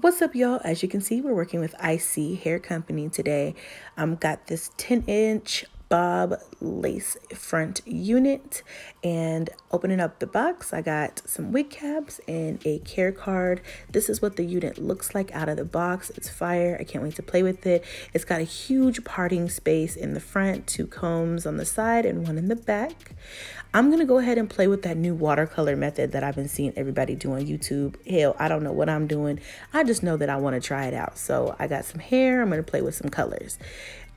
What's up, y'all? As you can see, we're working with ISEE Hair Company today. I'm um, got this 10 inch bob lace front unit and opening up the box I got some wig caps and a care card. This is what the unit looks like out of the box. It's fire. I can't wait to play with it. It's got a huge parting space in the front two combs on the side and one in the back. I'm gonna go ahead and play with that new watercolor method that I've been seeing everybody do on YouTube. Hell I don't know what I'm doing. I just know that I want to try it out. So I got some hair. I'm gonna play with some colors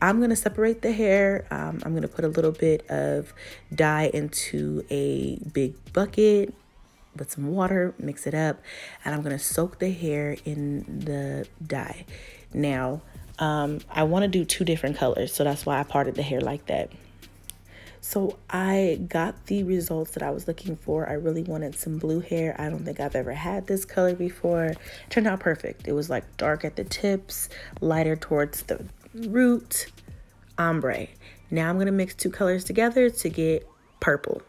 I'm going to separate the hair. Um, I'm going to put a little bit of dye into a big bucket with some water, mix it up, and I'm going to soak the hair in the dye. Now, um, I want to do two different colors, so that's why I parted the hair like that. So I got the results that I was looking for. I really wanted some blue hair. I don't think I've ever had this color before. It turned out perfect. It was like dark at the tips, lighter towards the root, ombre. Now I'm going to mix two colors together to get purple.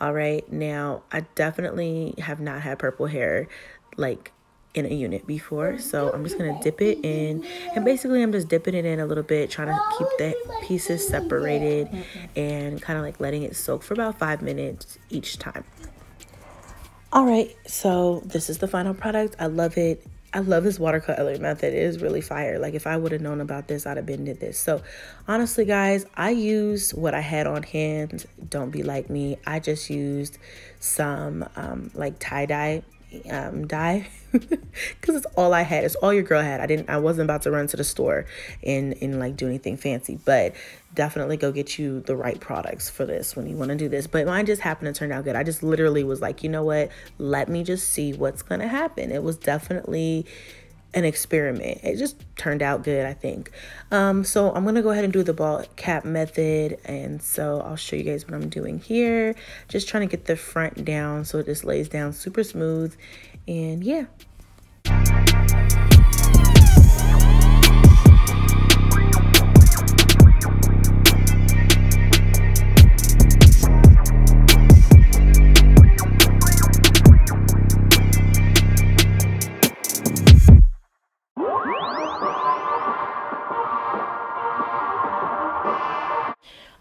All right, now I definitely have not had purple hair like in a unit before. So I'm just to dip it in. And basically I'm just dipping it in a little bit, trying to keep the pieces separated and kind of like letting it soak for about five minutes each time. All right, so this is the final product. I love it. I love this watercolor method. It is really fire. Like if I would have known about this, I'd have been did this. So honestly, guys, I used what I had on hand. Don't be like me. I just used some um, like tie-dye um, dye because it's all I had. It's all your girl had. I didn't. I wasn't about to run to the store and and like do anything fancy, but definitely go get you the right products for this when you want to do this. But mine just happened to turn out good. I just literally was like, you know what? Let me just see what's gonna happen. It was definitely an experiment. It just turned out good, I think. Um, so I'm going to go ahead and do the ball cap method. And so I'll show you guys what I'm doing here. Just trying to get the front down so it just lays down super smooth. And yeah.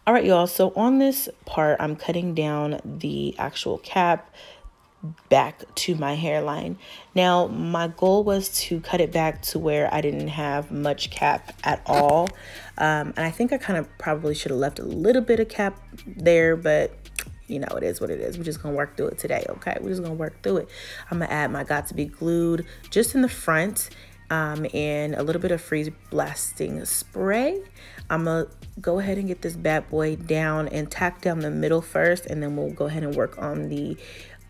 All right, y'all. So on this part, I'm cutting down the actual cap back to my hairline. Now, my goal was to cut it back to where I didn't have much cap at all. Um, and I think I kind of probably should have left a little bit of cap there, but you know, it is what it is. We're just to work through it today, okay? We're just to work through it. I'm to add my Got2b Glued just in the front um, and a little bit of freeze blasting spray. I'm gonna go ahead and get this bad boy down and tack down the middle first and then we'll go ahead and work on the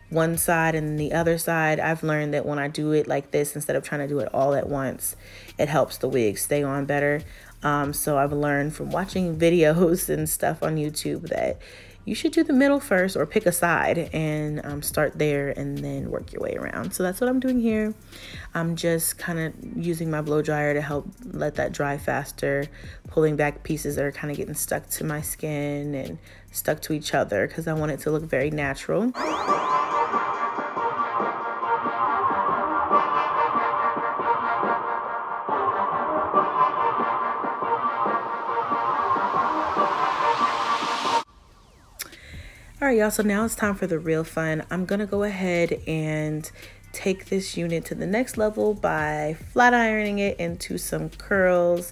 one side and the other side. I've learned that when I do it like this, instead of trying to do it all at once, it helps the wig stay on better. Um, so I've learned from watching videos and stuff on YouTube that you should do the middle first or pick a side and um, start there and then work your way around. So that's what I'm doing here. I'm just kind of using my blow dryer to help let that dry faster, pulling back pieces that are kind of getting stuck to my skin and stuck to each other because I want it to look very natural. Right, y'all, so now it's time for the real fun. I'm gonna go ahead and take this unit to the next level by flat ironing it into some curls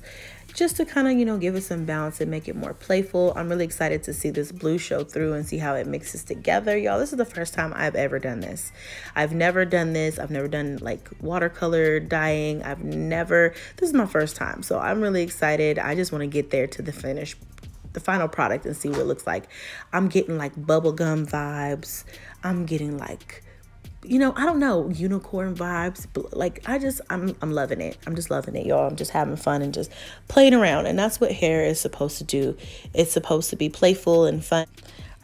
just to kind of, you know, give it some bounce and make it more playful. I'm really excited to see this blue show through and see how it mixes together. Y'all, this is the first time I've ever done this. I've never done this. I've never done like watercolor dyeing. I've never, this is my first time. So I'm really excited. I just want to get there to the finish the final product and see what it looks like. I'm getting like bubblegum vibes. I'm getting like you know, I don't know, unicorn vibes. Like I just I'm I'm loving it. I'm just loving it, y'all. I'm just having fun and just playing around. And that's what hair is supposed to do. It's supposed to be playful and fun.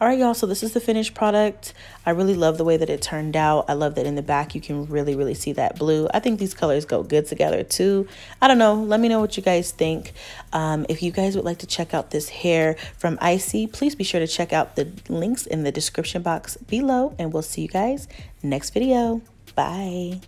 All right, y'all, so this is the finished product. I really love the way that it turned out. I love that in the back you can really, really see that blue. I think these colors go good together too. I don't know. Let me know what you guys think. Um, if you guys would like to check out this hair from ISEE, please be sure to check out the links in the description box below. And we'll see you guys next video. Bye.